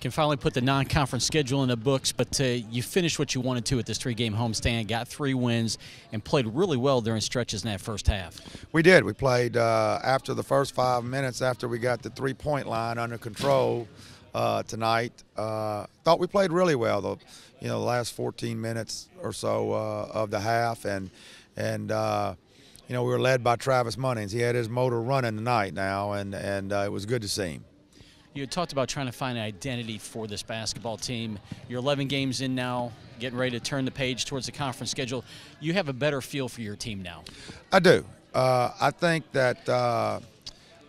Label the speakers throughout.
Speaker 1: can finally put the non-conference schedule in the books, but uh, you finished what you wanted to at this three-game homestand, got three wins, and played really well during stretches in that first half.
Speaker 2: We did. We played uh, after the first five minutes, after we got the three-point line under control uh, tonight. Uh, thought we played really well, the you know the last 14 minutes or so uh, of the half, and and uh, you know we were led by Travis Munnings. He had his motor running tonight now, and and it was good to see him.
Speaker 1: You talked about trying to find an identity for this basketball team. You're 11 games in now, getting ready to turn the page towards the conference schedule. You have a better feel for your team now.
Speaker 2: I do. Uh, I think that uh,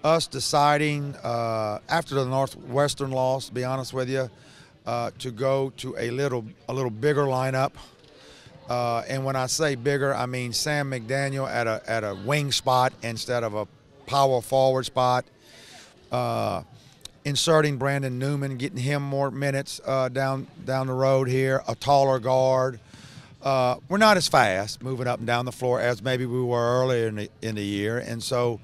Speaker 2: us deciding uh, after the Northwestern loss, to be honest with you, uh, to go to a little a little bigger lineup. Uh, and when I say bigger, I mean Sam McDaniel at a at a wing spot instead of a power forward spot. Inserting Brandon Newman, getting him more minutes uh, down down the road here, a taller guard. Uh, we're not as fast moving up and down the floor as maybe we were earlier in the, in the year, and so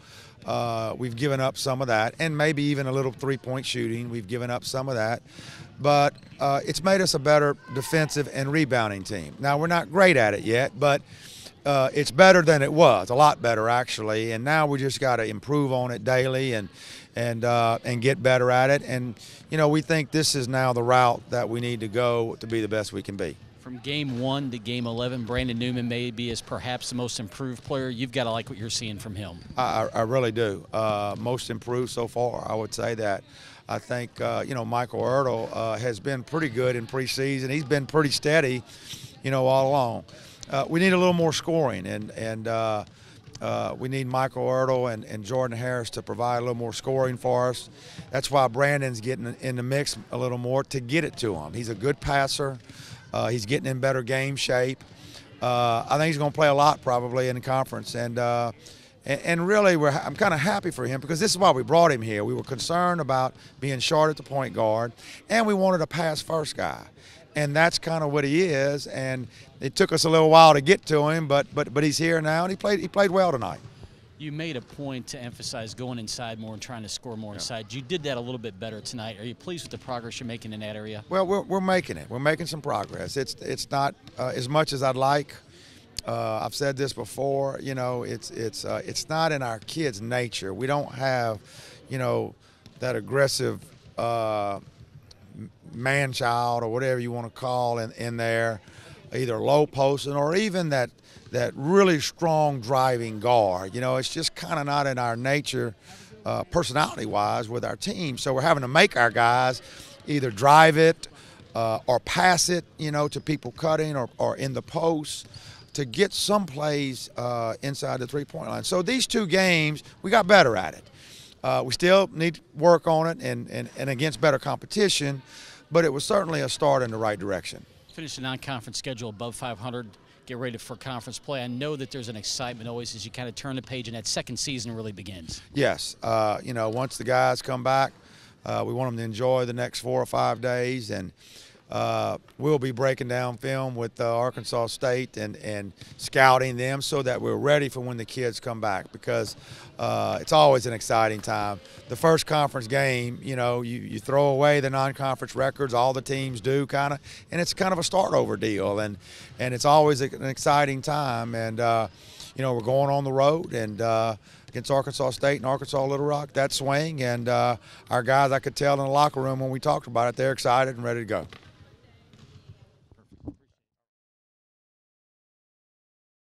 Speaker 2: uh, we've given up some of that, and maybe even a little three-point shooting. We've given up some of that, but uh, it's made us a better defensive and rebounding team. Now we're not great at it yet, but. Uh, it's better than it was, a lot better actually. And now we just got to improve on it daily and and uh, and get better at it. And you know, we think this is now the route that we need to go to be the best we can be.
Speaker 1: From game one to game 11, Brandon Newman may be as perhaps the most improved player. You've got to like what you're seeing from him.
Speaker 2: I, I really do. Uh, most improved so far, I would say that. I think uh, you know Michael Ertl uh, has been pretty good in preseason. He's been pretty steady, you know, all along. Uh, we need a little more scoring, and and uh, we need Michael Ertl and, and Jordan Harris to provide a little more scoring for us. That's why Brandon's getting in the mix a little more to get it to him. He's a good passer. Uh, he's getting in better game shape. Uh, I think he's going to play a lot probably in the conference. And, uh, and, and really, I'm kind of happy for him because this is why we brought him here. We were concerned about being short at the point guard, and we wanted a pass first guy and that's kind of what he is. And it took us a little while to get to him, but but but he's here now, and he played he played well tonight.
Speaker 1: You made a point to emphasize going inside more and trying to score more yeah. inside. You did that a little bit better tonight. Are you pleased with the progress you're making in that area?
Speaker 2: Well, we're, we're making it. We're making some progress. It's it's not uh, as much as I'd like. Uh, I've said this before. You know, it's it's uh, it's not in our kids' nature. We don't have, you know, that aggressive uh, man child or whatever you want to call in, in there, either low posting or even that that really strong driving guard. You know, it's just kind of not in our nature, uh, personality wise, with our team. So we're having to make our guys either drive it uh, or pass it, you know, to people cutting or, or in the post to get some plays uh, inside the three point line. So these two games, we got better at it. Uh, we still need to work on it and, and, and against better competition but it was certainly a start in the right direction.
Speaker 1: Finish the non-conference schedule above 500. Get ready for conference play. I know that there's an excitement always as you kind of turn the page and that second season really begins.
Speaker 2: Yes, uh, you know, once the guys come back, uh, we want them to enjoy the next four or five days and – uh, we'll be breaking down film with uh, Arkansas State and, and scouting them so that we're ready for when the kids come back because uh, it's always an exciting time. The first conference game, you know, you, you throw away the non-conference records, all the teams do kind of, and it's kind of a start over deal. And, and it's always an exciting time. And, uh, you know, we're going on the road and uh, against Arkansas State and Arkansas Little Rock, that swing. And uh, our guys, I could tell in the locker room when we talked about it, they're excited and ready to go.